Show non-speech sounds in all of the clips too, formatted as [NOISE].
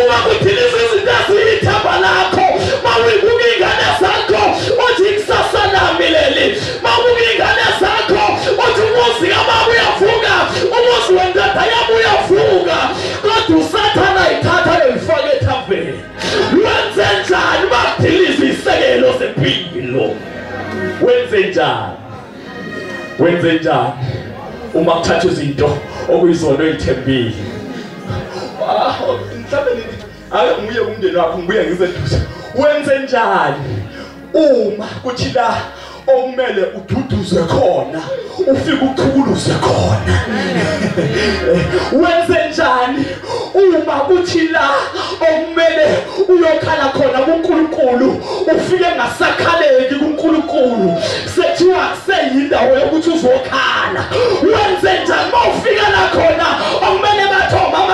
uma kudiliza izinto eziyithemba lakho? Mawuyibuka iy'ngane zakho. Uthi ikusasa lami leli mawubuka iy'ngane zakho. Uthi umuzi kamama uyavuka. Umuzi wendoda yami uyavuka. Kodwa usathane ayithatha ayifake ethaveni wenze njani? Bakudiliza isekelo zempilo wenze njani? Wenze njani? Uma kuthatha izinto okuyizona oyithembile ngibuye kumndeni wakho ngibuye ngizeduze wenze njani? Uma kuthi la okumele ududuze khona ufike uchukuluze khona. [LAUGHS] Wenze njani? Uma kuthi la okumele uyokhala khona kuNkulunkulu ufike ngasakhaleki kuNkulunkulu. Sethiwa kuseyindawo yokuthi uzokhala. Wenze njani? Mawufika la khona okumele bathi omama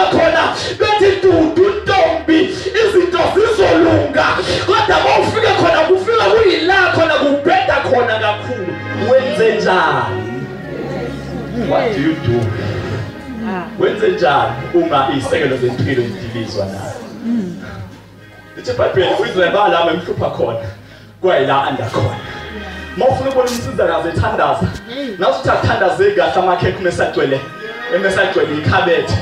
kodwa mawufike khona kufika kuyila khona kubheda khona kakhulu. Wenze njani? What do you do? Wenze njani uma isekelo zempilo zidilizwa nayo lithi ibhayibheli uIsrael balama emhlupha khona kwayila anda khona. Mawufuna ukubona umsizakazi ethandaza nawuthi akuthandazeki kahle amakhekhe mesagcwele emesagcwele ikhabethe.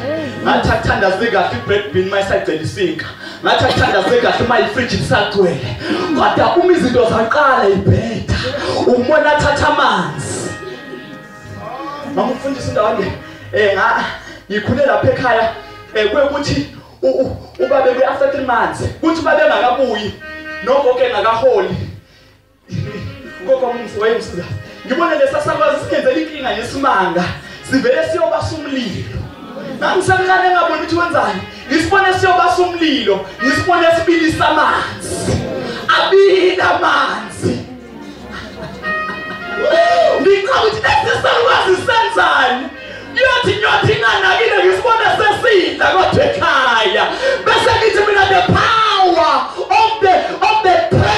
Ngathi akuthandazeki kahle i-bread bin mayisagcwele isinka ngathi akuthandazeki kahle uma ifriji lisagcwele kodwa uma izinto zaqala ibheda. Umona athatha amanzi. Mama ufundisa indawane eh nga ngikhule lapha ekhaya. Eh kwekuthi u- u- ubabe kuya after 3 months. Kuthi babe ngakabuyi nogogo engakaholi ngoba umsi wayemsiza. Ngibona lesasakwazi sikhenzela inkinga ngesimanga sivele siyobasa umlilo nangisemncane engaboni ukuthi wenzani? Ngisibone siyobasa umlilo ngisibone sibilisa amanzi abila amanzi. Ngicabanga ukuthi lesi salukwazi senzani? Yothi nyothi inganakile ngisibone sesidla kodwa ekhaya. Bese ngithi mina the power of the of the prayer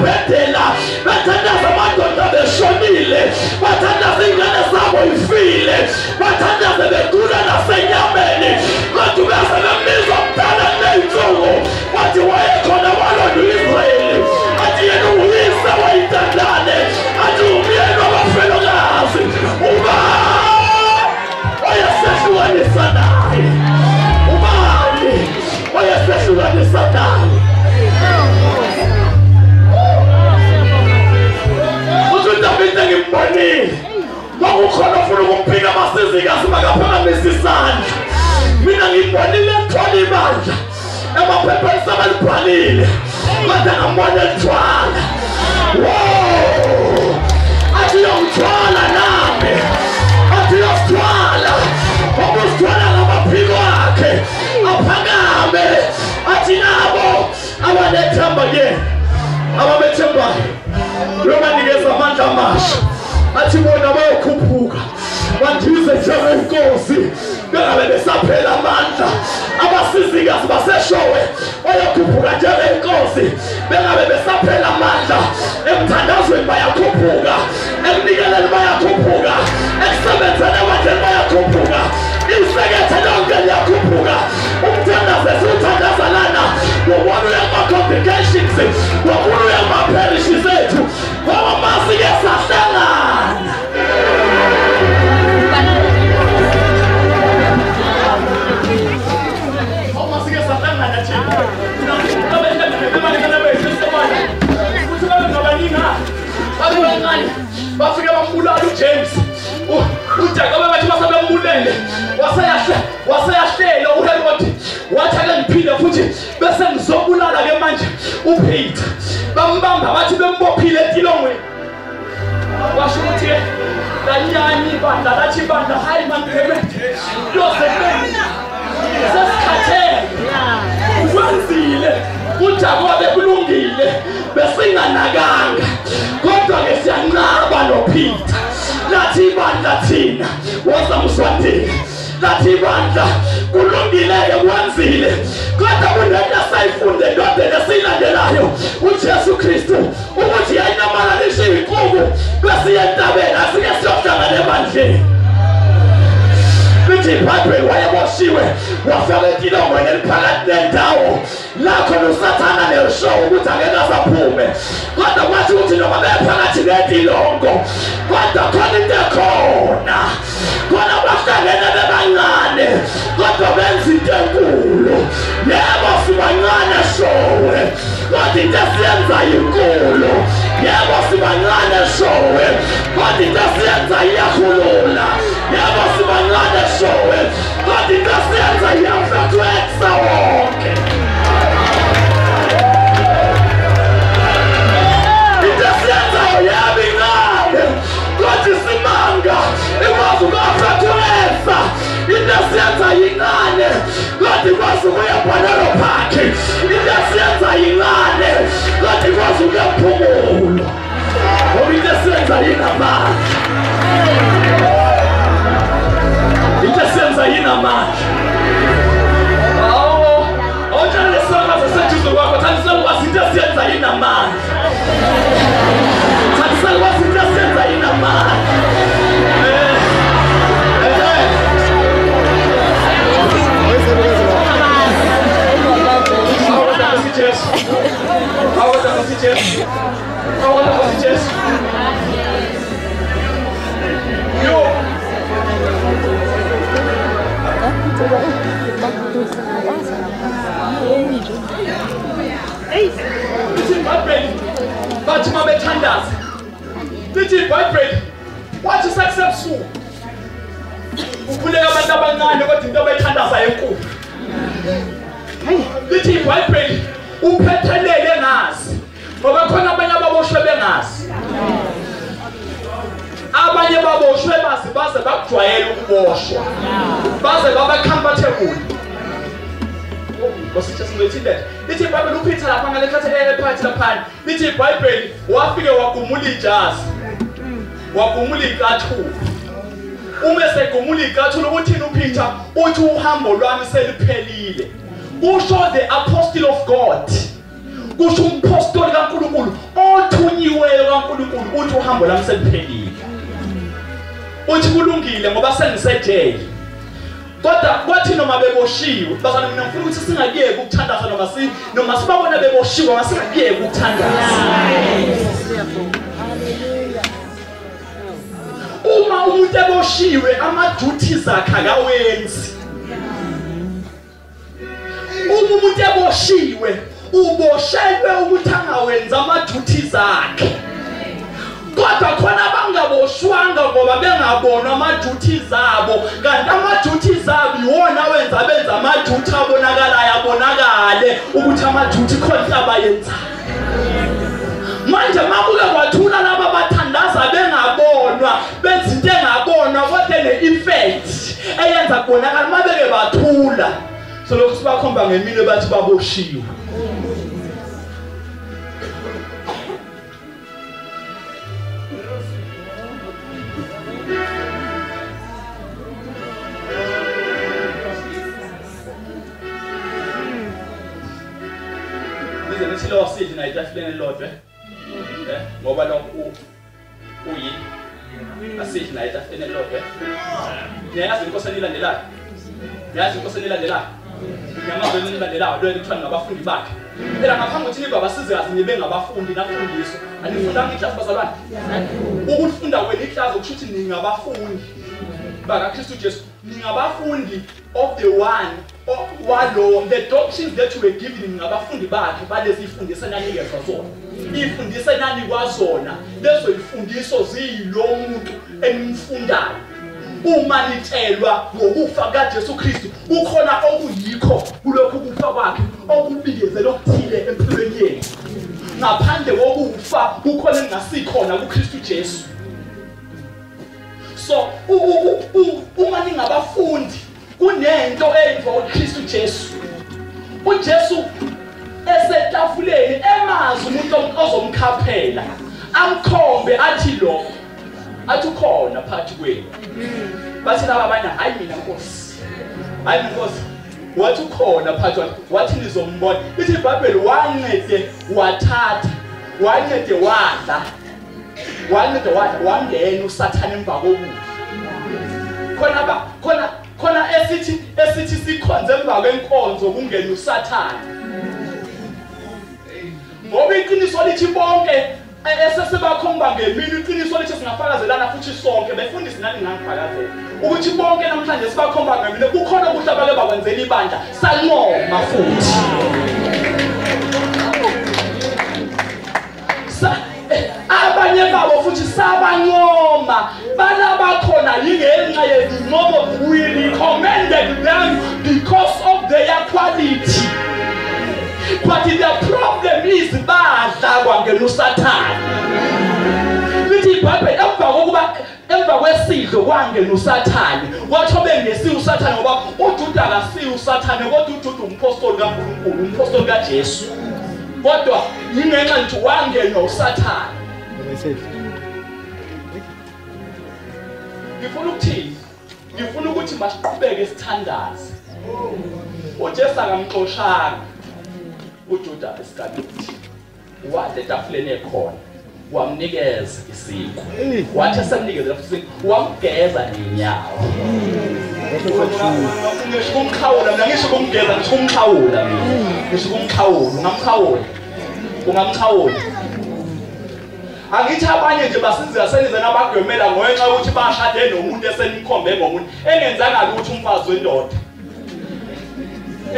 apretela. Metenda samani tonda beshoni ile. Metenda singene sabo ifi. Abanethemba ke ababethembayo lobanikeza amandla amasha athi bona bayokhuphuka bandize njengenkosi bengabe besaphela amandla. Abasizikazi baseshowe bayokhuphuka njengenkosi bengabe besaphela amandla. Emthandazweni bayakhuphuka ekunikeleni bayakhuphuka waseyahlela uherod wathi ake ngiphinde futhi bese ngizobulala-ke manje upeter bambamba bathi bembophile entilongweni. Washo ukuthi-ke lanyani ibandla? Lathi ibandla hayi mandebete lozebeni sesikhathele. Ukwenzile ujakobe kulungile besinganakanga. Kodwa-ke siyanqaba nopita lathi ibandla thina wazamswadika lathi ibandla kulungile-ke kwenzile kodwa kunento sayifunde endodeni esiyilandelayo ujesu kristu ukuthi yayinamalalishe iy'nkuku kwesiye entabeni asike siyohlangana ebandleni lithi ibhayibheli wayeboshiwe wafaka etilongweni eliphakathi nendawo lakho nosathana nelishowo ukuthi angeke asaphume. Kodwa kwathi ukuthi noma bephakathi netilongo kodwa khona into ekhona. Khona bahlangene bebancane kodwa benza into enkulu. Yebo sibancane showe. Kodwa into esiyenzayo inkulu yebo sibancane showe. Kodwa into esiyenzayo iyakhulula yebo sibancane showe. Kodwa into esiyenzayo wonke into lithi ibhayibheli wathi sekusebusuku kukhuleka abantu abancane kodwa into abayithandaza enkulu. Lithi ibhayibheli uphethelele engazi ngoba khona abanye ababoshwe bengazi. Abanye baboshwe bazi baze bakujwayele ukuboshwa. Baze baba comfortable. Ngosithesinothile lithi ibhayibheli upeter lapha ngale khathelele phakathi laphana? Lithi ibhayibheli wafike wagumula ijazi. Wagumula iy'kathula uma esegumula iy'kathula ukuthini upeter uthi uhambo lwami seliphelile kusho the apostle of god. Kusho umpostoli kankulunkulu othunyiweyo kankulunkulu uthi uhambo lami seliphelile uthi kulungile ngoba sengisejele. Kodwa kwathi noma beboshiwe bazana mina ngifuna ukuthi singakuyeki ukuthandaza noma si noma sibabona beboshiwe ngasingakuyeki ukuthandaza. Uma umuntu eboshiwe ama-duties akhe akawenzi. Uma umuntu eboshiwe uboshelwe ukuthi angawenzi ama-duties akhe. Kodwa khona abangaboshwanga ngoba bengabonwa ama-duties abo kanti ama-duties abo iwona awenza benza ama-duty abonakalayo abonakale ukuthi ama-duty khona into abayenzayo manje makuke kwathula laba bathandaza bengabonwa benza into engabonwa kodwa ene-effect eyenza kubonakala uma beke bathula so lokhu sibakhomba ngemino bathi baboshiwe. Lize lithi lo sidli nayo etafuleni elilodwa eh ngoba lo u- uyini asidli nayo etafuleni elilodwa niyayazi inkosi enilandelayo niyazi inkosi enilandelayo niyamazwe enilandelayo lo kuthiwa ngabafundi bakhe. Phela ngaphambi kokuthi nibe abasizikazi nibe ngabafundi nafundiswa anifundanga iklasi bazalwane? Ukufunda kwenu iklasi okusho ukuthi ningabafundi bakakristu jesu ningabafundi of the one walo the doctrines that you were given ningabafundi bakhe balezi ifundiso enanikezwa zona iy'fundiso enanikwazona lezo y'fundiso ziyilo muntu enimfundayo. Uma nitshelwa ngokufa kukajesu kristu kukhona okuyikho kulokhu kufa kwakhe okubikezela okuthile empilweni yenu ukufa kukhona engasikhona kuKristu Jesu. So uma ningabafundi kunento eyinto uKristu Jesu. uJesu esetafuleni emazi umuntu ozomkhaphela. Amkhombe athi lo athi ukhona phakathi kwenu. Bathi laba abanye hayi mina nkosi hayi mina nkosi. Wathi ukhona phakathi wathi nizombona. Ithi ibhayibheli wancede wathatha wancede wadla. Wancede wadla wangena usathane emva kokudla khona ba khona khona esithi esithi sikhonze emva kwenkonzo kungena usathane. Ngoba iqiniso lithi bonke e- esesebakhomba ngemini iqiniso lithi singafakazelana futhi sonke befundisi nani ngangifakazela ukuthi bonke namhlanje sibakhomba ngemini kukhona ukuthi abake bakwenzela ibandla. Sancoma futhi. Sa- eh, abanye babo futhi sabancoma balabakhona yingenxa yezincomo we recommended them because of their quality. But the problem is badla kwangena usathane. Lithi ibhayibheli emva kokuba emva kwesidlo kwangena usathane. Watsho bengesiye usathane ngoba ujuda akasiye usathane kodwa ujuda umpostoli kankulunkulu umpostoli kajesu. Kodwa yingenxa nje wangenwa usathane. Ngifuna ukuthini? Ngifuna ukuthi masiqhubeke sithandaze. Ujesu akamxoshanga. Ujuda isikalithi wadla etafuleni ekhona wamnikeza isinkwa. Wathi esemnikezela futhi isinkwa wamgeza ngenyawo ngisho kumkhawula mina ngisho kumgeza ngisho kumkhawula mina. Ngisho kumkhawula ungamkhawula? Ungamkhawula? Angithi abanye nje basinzira senize nabagwemela ngenxa yokuthi bashade nomuntu esenimkhombe ngomuntu engenzanga lutho umfazi wendoda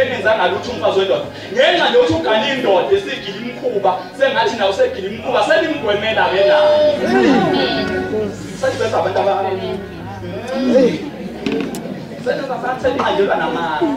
endenzanga lutho umfazi wendoda ngenxa yokuthi ugaliyindoda esigila imkhuba sengathi nawo segila imkhuba selimgwemela ke nawo sesibenza abantu senenza sathenqanjelwa namandla